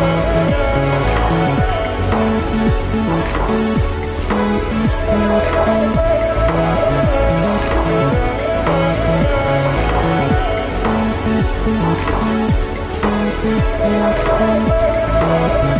We'll be right.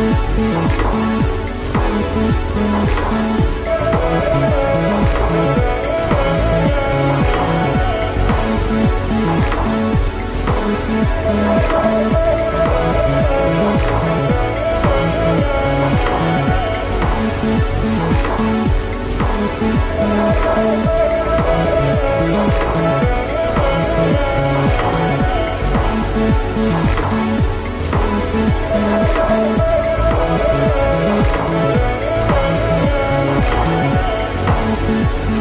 I'm